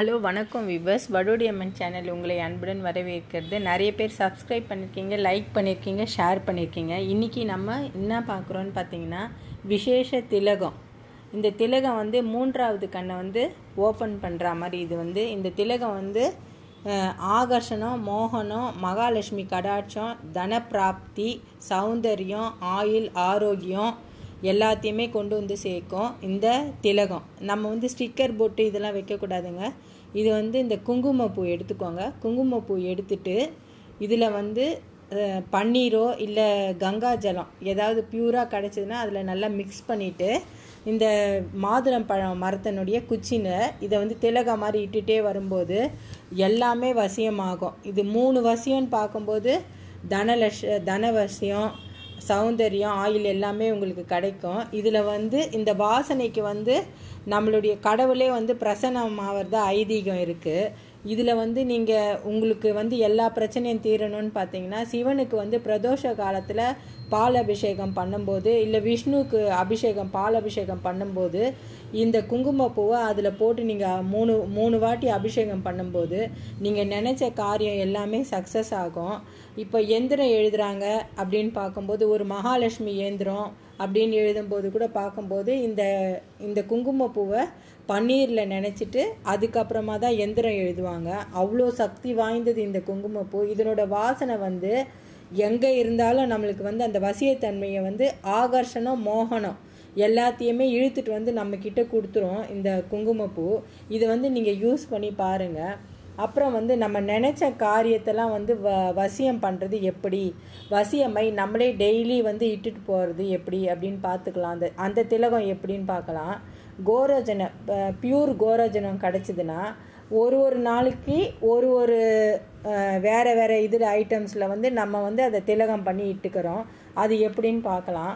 Hello வணக்கம் viewers. வடோடி அம்மன் channel உங்களை அன்புடன் வரவேற்கிறது. நிறைய பேர் சப்ஸ்கிரைப் பண்ணியிருக்கீங்க லைக் பண்ணியிருக்கீங்க ஷேர் பண்ணியிருக்கீங்க இன்றைக்கி நம்ம என்ன பார்க்குறோன்னு பார்த்தீங்கன்னா விசேஷ திலகம். இந்த திலகம் வந்து மூன்றாவது கண்ணை வந்து ஓப்பன் பண்ணுற மாதிரி இது வந்து இந்த திலகம் வந்து ஆகர்ஷணம் மோகனம் மகாலட்சுமி கடாட்சம் தனப்பிராப்தி சௌந்தரியம் ஆயுள் ஆரோக்கியம் எல்லாத்தையுமே கொண்டு வந்து சேர்க்கும். இந்த திலகம். நம்ம வந்து ஸ்டிக்கர் போட்டு இதெல்லாம் வைக்கக்கூடாதுங்க. இது வந்து இந்த குங்குமப்பூ எடுத்துக்கோங்க. குங்குமப்பூ எடுத்துட்டு இதில் வந்து பன்னீரோ இல்லை கங்கா ஜலம் ஏதாவது பியூராக கிடச்சிதுன்னா அதில் நல்லா மிக்ஸ் பண்ணிவிட்டு இந்த மாதுளம் பழம் மரத்தினுடைய குச்சினை இதை வந்து திலக மாதிரி இட்டுட்டே வரும்போது எல்லாமே வசியமாகும். இது மூணு வசியம்னு பார்க்கும்போது தனலட்ச தனவசியம் சௌந்தரியம் ஆயில் எல்லாமே உங்களுக்கு கிடைக்கும். இதில் வந்து இந்த வாசனைக்கு வந்து நம்மளுடைய கடவுளே வந்து பிரசன்னம் பிரசன்னமாகிறதா ஐதீகம் இருக்குது இதில் வந்து நீங்கள் உங்களுக்கு வந்து எல்லா பிரச்சனையும் தீரணும்னு பார்த்தீங்கன்னா சிவனுக்கு வந்து பிரதோஷ காலத்தில் பால் அபிஷேகம் பண்ணும்போது இல்லை விஷ்ணுவுக்கு அபிஷேகம் பால் அபிஷேகம் பண்ணும்போது இந்த குங்குமப்பூவை அதில் போட்டு நீங்கள் மூணு மூணு வாட்டி அபிஷேகம் பண்ணும்போது நீங்கள் நினச்ச காரியம் எல்லாமே சக்ஸஸ் ஆகும். இப்போ எந்திரம் எழுதுறாங்க அப்படின்னு பார்க்கும்போது ஒரு மகாலட்சுமி இயந்திரம் அப்படின்னு எழுதும்போது கூட பார்க்கும்போது இந்த இந்த குங்குமப்பூவை பன்னீரில் நினச்சிட்டு அதுக்கப்புறமா தான் எந்திரம் எழுதுவாங்க. அவ்வளோ சக்தி வாய்ந்தது இந்த குங்குமப்பூ. இதனோட வாசனை வந்து எங்கே இருந்தாலும் நம்மளுக்கு வந்து அந்த வசியத்தன்மையை வந்து ஆகர்ஷணம் மோகனம் எல்லாத்தையுமே இழுத்துட்டு வந்து நம்மக்கிட்ட கொடுத்துரும் இந்த குங்குமப்பூ. இதை வந்து நீங்கள் யூஸ் பண்ணி பாருங்கள் அப்புறம் வந்து நம்ம நினச்ச காரியத்தெல்லாம் வந்து வ வசியம் பண்ணுறது எப்படி? வசியமை நம்மளே டெய்லி வந்து இட்டுட்டு போகிறது எப்படி அப்படின்னு பார்த்துக்கலாம். அந்த அந்த திலகம் எப்படின்னு பார்க்கலாம். கோரோஜனை பியூர் கோரோஜனம் கிடச்சிதுன்னா ஒரு ஒரு நாளைக்கு ஒரு ஒரு வேறு வேறு இது இதில் ஐட்டம்ஸில் வந்து நம்ம வந்து அதை திலகம் பண்ணி இட்டுக்கிறோம். அது எப்படின்னு பார்க்கலாம்.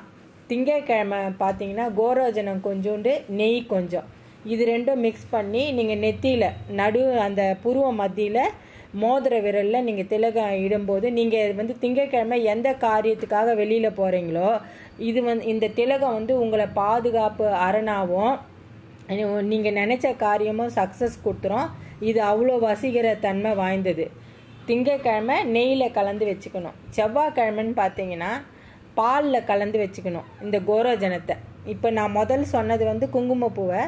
திங்கட்கிழமை பார்த்தீங்கன்னா கோரோஜனம் கொஞ்சோண்டு நெய் கொஞ்சம். இது ரெண்டும் மிக்ஸ் பண்ணி நீங்கள் நெத்தியில் நடு அந்த புருவ மத்தியில் மோதிர விரலில் நீங்கள் திலகம் இடும்போது நீங்கள் வந்து திங்கக்கிழமை எந்த காரியத்துக்காக வெளியில் போகிறீங்களோ இது வந்து இந்த திலகம் வந்து உங்களை பாதுகாப்பு அரணாகவும் நீங்கள் நினச்ச காரியமும் சக்ஸஸ் கொடுத்துரும். இது அவ்வளோ வசீகர தன்மை வாய்ந்தது. திங்கக்கிழமை நெய்யில் கலந்து வச்சுக்கணும். செவ்வாய்க்கிழமைன்னு பார்த்தீங்கன்னா பாலில் கலந்து வச்சுக்கணும். இந்த கோரோஜனத்தை இப்போ நான் முதல் சொன்னது வந்து குங்குமப்பூவை.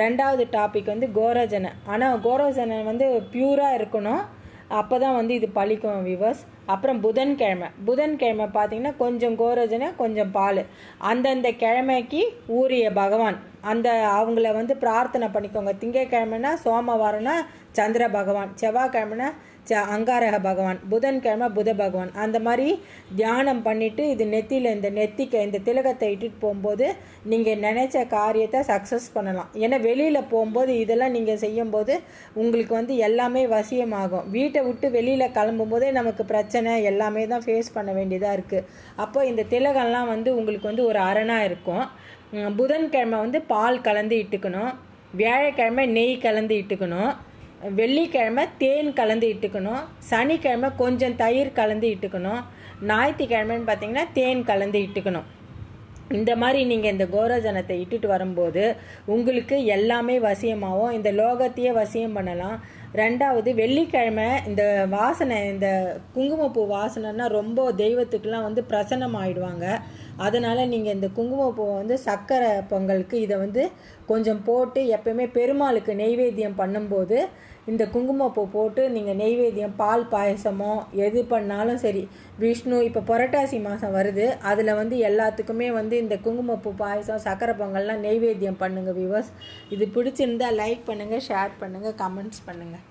ரெண்டாவது டாபிக் வந்து கோரோஜனை. ஆனால் கோரோஜனை வந்து பியூராக இருக்கணும். அப்போ தான் வந்து இது பழிக்கும் விவர்ஸ் அப்புறம் புதன்கிழமை. புதன்கிழமை பார்த்தீங்கன்னா கொஞ்சம் கோரோஜனை கொஞ்சம் பால். அந்தந்த கிழமைக்கு ஊரிய பகவான். அந்த அவங்கள வந்து பிரார்த்தனை பண்ணிக்கோங்க. திங்கக்கிழமைனா சோமவாரம்னா சந்திர பகவான். செவ்வாய்க்கிழமைனா ச அங்காரக பகவான் புதன்கிழமை புத பகவான். அந்த மாதிரி தியானம் பண்ணிவிட்டு இது நெத்தியில் இந்த நெத்திக்க இந்த திலகத்தை இட்டுட்டு போகும்போது நீங்கள் நினைச்ச காரியத்தை சக்ஸஸ் பண்ணலாம். ஏன்னா வெளியில் போகும்போது இதெல்லாம் நீங்கள் செய்யும்போது உங்களுக்கு வந்து எல்லாமே வசியமாகும். வீட்டை விட்டு வெளியில் கிளம்பும்போதே நமக்கு பிரச்சனை எல்லாமே தான் ஃபேஸ் பண்ண வேண்டியதாக இருக்குது அப்போ இந்த திலகம்லாம் வந்து உங்களுக்கு வந்து ஒரு அரணாக இருக்கும். புதன்கிழமை வந்து பால் கலந்து இட்டுக்கணும். வியாழக்கிழமை நெய் கலந்து இட்டுக்கணும். வெள்ளிக்கிழமை தேன் கலந்து இட்டுக்கணும் சனிக்கிழமை கொஞ்சம் தயிர் கலந்து இட்டுக்கணும் ஞாயிற்றுக்கிழமைன்னு பார்த்தீங்கன்னா தேன் கலந்து இட்டுக்கணும். இந்த மாதிரி நீங்கள் இந்த கோரோஜனத்தை இட்டுட்டு வரும்போது உங்களுக்கு எல்லாமே வசியமாகும். இந்த லோகத்தையே வசியம் பண்ணலாம். ரெண்டாவது வெள்ளிக்கிழமை இந்த வாசனை இந்த குங்குமப்பூ வாசனைன்னா ரொம்ப தெய்வத்துக்கெலாம் வந்து பிரசன்னம் ஆயிடுவாங்க அதனால் நீங்கள் இந்த குங்குமப்பூவை வந்து சக்கரை பொங்கலுக்கு இதை வந்து கொஞ்சம் போட்டு எப்பயுமே பெருமாளுக்கு நெய்வேத்தியம் பண்ணும்போது இந்த குங்குமப்பூ போட்டு நீங்கள் நெய்வேத்தியம் பால் பாயசமோ எது பண்ணாலும் சரி விஷ்ணு இப்போ புரட்டாசி மாதம் வருது அதில் வந்து எல்லாத்துக்குமே வந்து இந்த குங்குமப்பூ பாயசம் சக்கரை பொங்கல்லாம் நெய்வேத்தியம் பண்ணுங்கள் வியூவர்ஸ் இது பிடிச்சிருந்தா லைக் பண்ணுங்கள் ஷேர் பண்ணுங்கள் கமெண்ட்ஸ் பண்ணுங்கள்